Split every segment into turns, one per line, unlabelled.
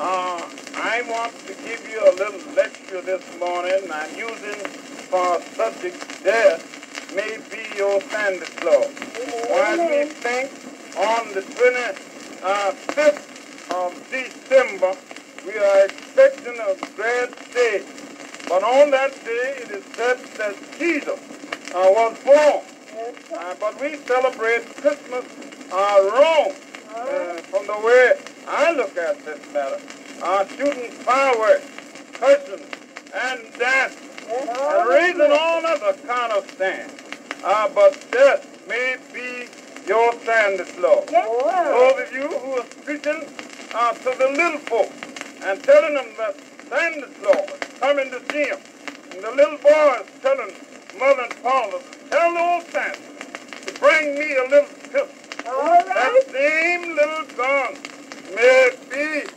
Uh, I want to give you a little lecture this morning. I'm using for subject death may be your Santa Claus. While we think on the 25th of December, we are expecting a great day. But on that day, it is said that Jesus uh, was born. Uh, but we celebrate Christmas uh, wrong uh, from the way I look at this matter. Uh, shooting fireworks, cursing, and dancing, and raising all other kind of things. Uh, but death may be your Santa Claus. Those of you who are preaching uh, to the little folk and telling them that Santa Claus is coming to see them. And the little boys telling mother and father, tell the old Santa to bring me a little pistol. That same little gun may be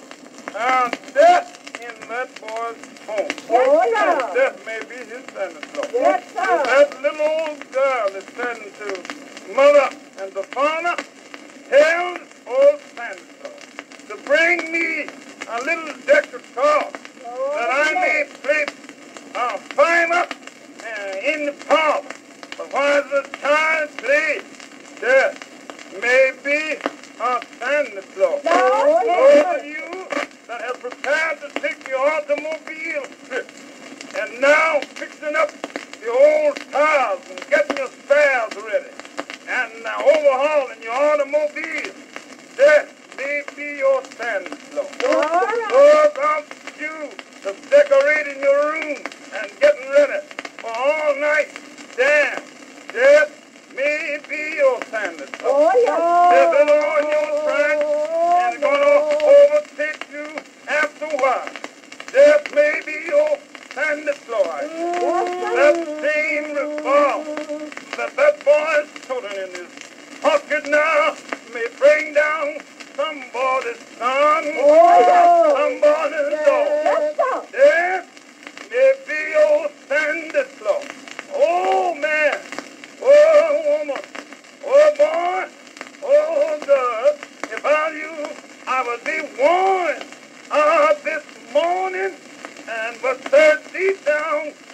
uh, death in that boy's home. And death may be his Claus.
Yes, sir.
That little old girl is saying to mother and the father, tell old Santa to bring me a little deck of cards that I may play uh, fiver uh, in the parlor. But while the child plays, death may be a Santa Claus.
No,
Those of you that have prepared to take your automobile trip and now fixing up the old tires and getting your spares ready and uh, overhauling your automobile, death may be your Santa Claus. Those of you that's decorating your room and getting ready for all night dance, death may be your Santa Claus. They've Death may be your Santa Claus. That same revolver that that boy is toting in his pocket now may bring down somebody's son, oh! somebody's daughter. Death may be your Santa Claus. Oh man, oh woman, oh boy, oh girl, if I were you, I would be warned uh, this morning and was said deep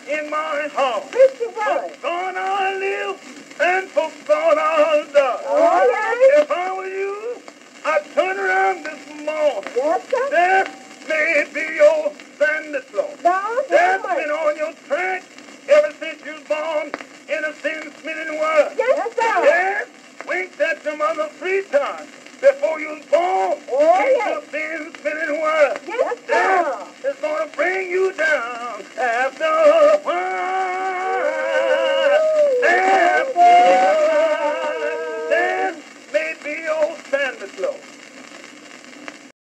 in my heart. Folks gonna live and folks gonna die.
Oh.
If I were you, I'd turn around this morning. Death may be your Santa Claus. Death's been on your track ever since you was born in a sin spinning world. Yes, winked at your mother three times before you was born
Oh, yes.
a sin spinning world.
Yes, sir.
Death is going to bring you down after